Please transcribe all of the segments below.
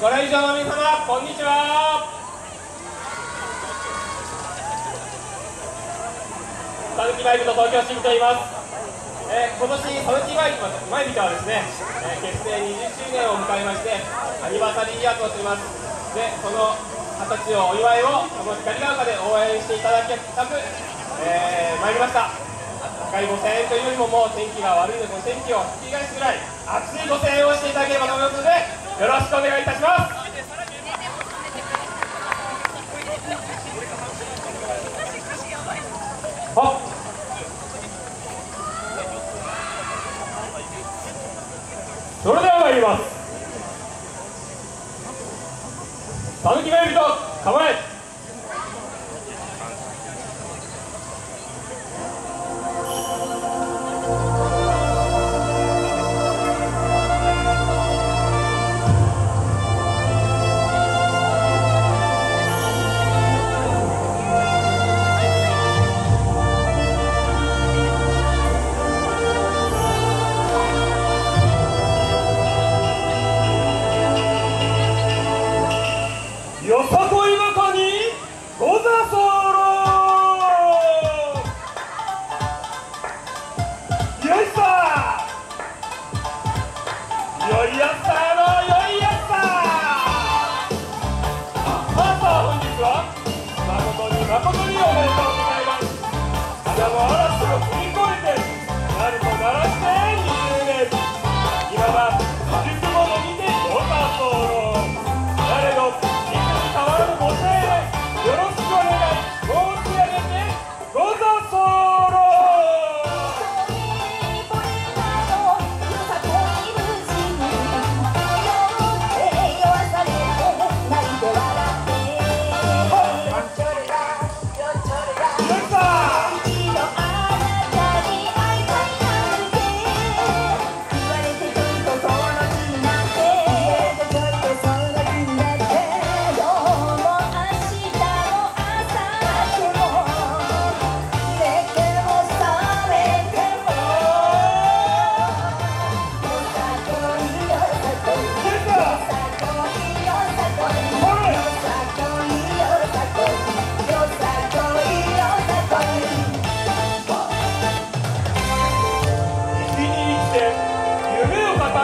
ご来場の皆様こんにちは。サヌキバイクの東京支部と言います。えー、今年サヌキバイク前人はですね、えー、結成20周年を迎えましてアニバーサリーイヤーとしています。でその二十歳をお祝いをこの光が丘で応援していただきたく、えー、参りました。高い5000円というよりももう天気が悪いのでこの天気を引き返すぐらい熱い5000円をしていただければと思いますのでよろしくお願いいたします。それでは参ります。たぬきがいると構え。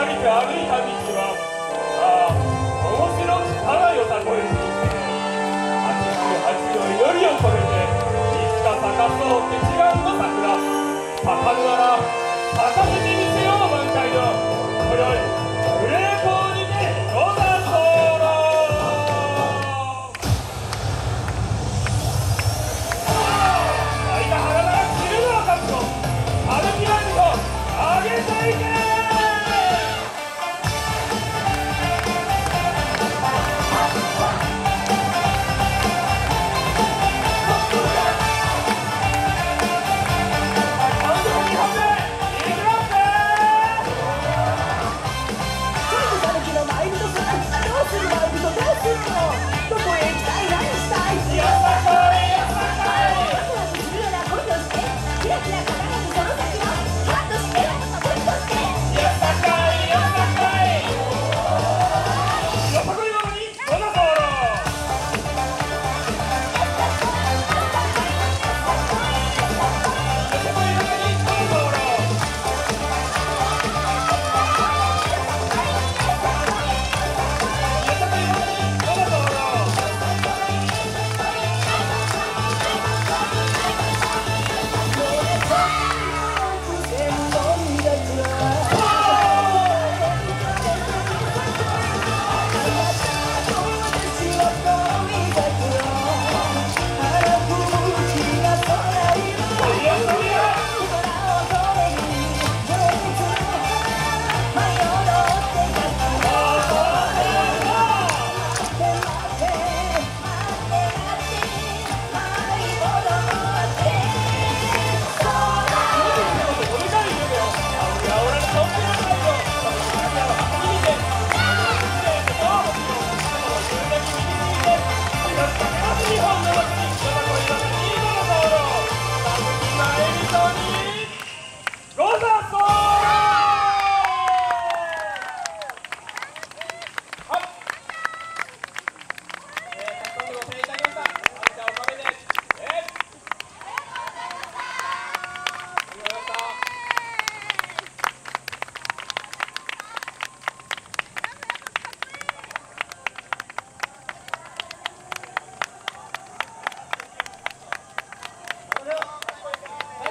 りて歩いた道はああ面白くただよたこえにして88の祈りを込めていつか咲かそうって違うの桜咲かぬなら咲かせてみせよう満開の今宵